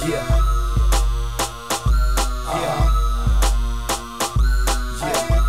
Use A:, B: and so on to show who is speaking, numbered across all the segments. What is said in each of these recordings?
A: Yeah. Yeah. Yeah.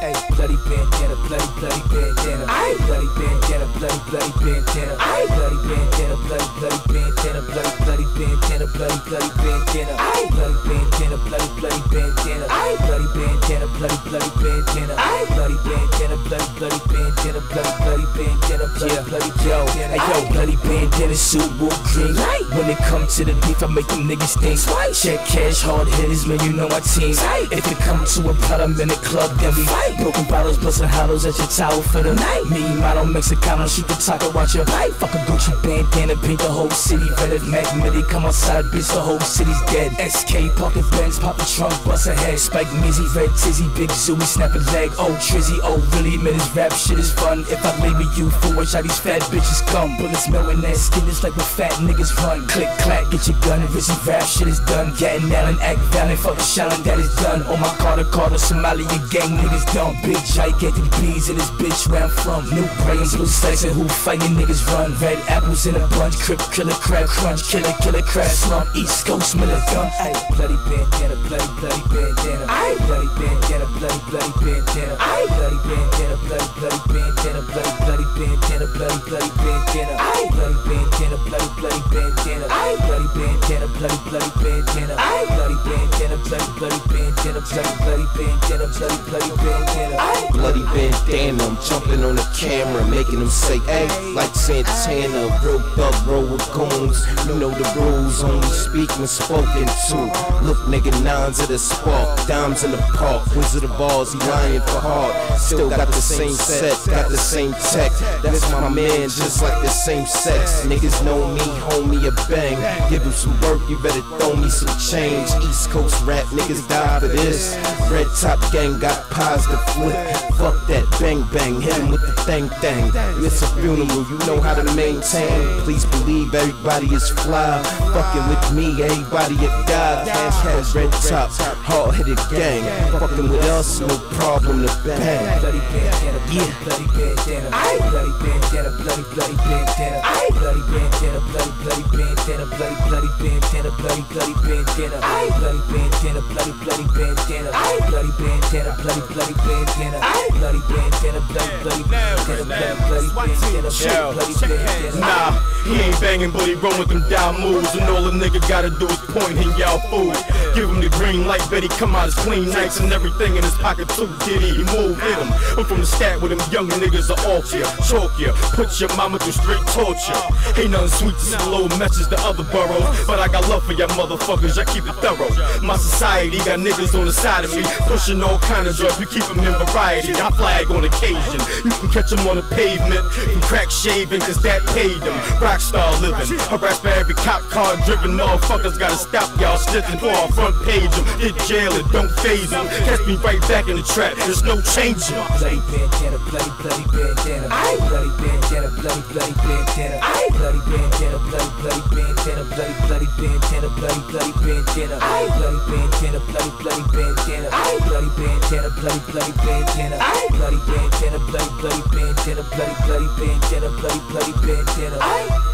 A: Hey, bloody bandana, bloody, bloody bandana. Aye. Bloody bandana, bloody, bloody bandana. Aye. Bloody bandana, bloody, bloody bandana. Bloody, bloody bandana, bloody, bloody bandana. Aye. Bloody bandana, bloody, bloody bandana. Aye. Bloody bandana, bloody, bloody bandana. Aye. Bloody bandana, bloody, bloody bandana. Bloody, bloody bandana, bloody, bloody bandana. Hey yo, bloody bandana, suit, wolf green. When it come to the beef, I make them niggas think. Check cash, hard hitters, man, you know my team. If it come to a pot, I'm in the club, then we broken bottles, busting hollows at your towel for the night. Me, model Mexicano, shoot the taco, watch your pipe. Fuck a Gucci bandana, paint the whole city red. If Mac Millie come outside, bitch, the whole city's dead. SK, pocket Benz, pop the trunk, bust a head. Spike Mizzy, red tizzy, big Zooey, snap a leg. Oh, Trizzy, oh, really, man, this rap shit is fun. If I with you, watch how these fat bitches come. Bullets melting that skin, it's like where fat niggas run. Click, clack, get your gun, if it's rap shit is done. Getting Allen, act valiant, fuck the shallon, that is done. On my Carter, Carter, Somalia gang niggas dumb. Big gigantic bees in this bitch where I'm from. New brains, blue and who fighting niggas run. Red apples in a bunch, crip, killer, crab, crunch, killer, killer, crab, slump. East Coast, Milligan. Ay, bloody bandana, bloody, bloody bandana. Ay, bloody bandana, bloody, bloody bandana. Ay, bloody bandana, bloody, bloody bandana. Bloody, bloody bandana, bloody, bloody bandana. Ay, bloody bandana, bloody, bloody bandana. Ay, bloody bandana, bloody, bloody bandana. Ay, bloody bandana, bloody, bloody bandana. Bloody, bloody bandana, bloody, bloody bandana. Ay,
B: Bloody bandana, I'm jumping on the camera, making them say, hey, like Santana, real bug roll with goons. You know the rules, only speak when spoken to. Look, nigga, nines of the spark, dimes in the park, wizard of balls, he lying for hard. Still got the same set, got the same tech. That's my man, just like the same sex. Niggas know me, homie, a bang. Give him some work, you better throw me some change. East Coast rap, niggas die for this. Red top gang got pies to flip. Fuck that bang bang, hit him with the thang thang. It's a funeral, you know how to maintain. Please believe everybody is fly. Fucking with me, everybody a god. Hashtag red top, hard headed gang. Fucking with us, no problem to bang.
A: bloody bandana, bloody, bloody bandana. Ay, bloody bandana, bloody, bloody bandana. Ay, bloody bandana, bloody, bloody bandana. Bloody, bloody bandana, bloody, bloody bandana. Ay, bloody bandana, bloody, bloody bandana. Ay, bloody bandana, bloody, bloody bandana. Ay, bloody bandana, bloody, bloody bandana. Bloody, bloody bandana,
C: Yo,
A: bloody, bloody bandana.
C: Nah, he ain't banging, but he run with them down moves. And all a nigga gotta do is point and y'all fool. Give him the green light, bet he come out as clean nights and everything in his pocket too. Did he move? Hit him. I'm from the stat with them young niggas are off ya, chalk ya, put your mama through straight torture. Ain't nothing sweet to send a little message to other boroughs, but I got love for y'all motherfuckers. I keep it thorough. My society got niggas on the side of me, pushing all kind of drugs. We keep them in variety. I flag on occasion. You can catch them on the pavement, from crack shaving, cause that paid them. Rockstar living, harass for every cop car driven. Motherfuckers gotta stop y'all snitching for our front page them. Hit jail and don't phase them. Catch me right back in the trap, there's no changing.
A: Bloody bandana, bloody, bloody bandana. Aye, bloody bandana, bloody, bloody bandana. Aye, bloody bandana, bloody, bloody bandana. Bloody, bloody bandana, bloody, bloody bandana. Bloody bandana, bloody, bloody bandana. Bloody bandana, bloody, bloody bandana. Bloody bandana, bloody, bloody bandana. Bloody, bloody bandana, bloody, bloody bandana.